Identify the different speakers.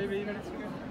Speaker 1: Baby, you know it's okay.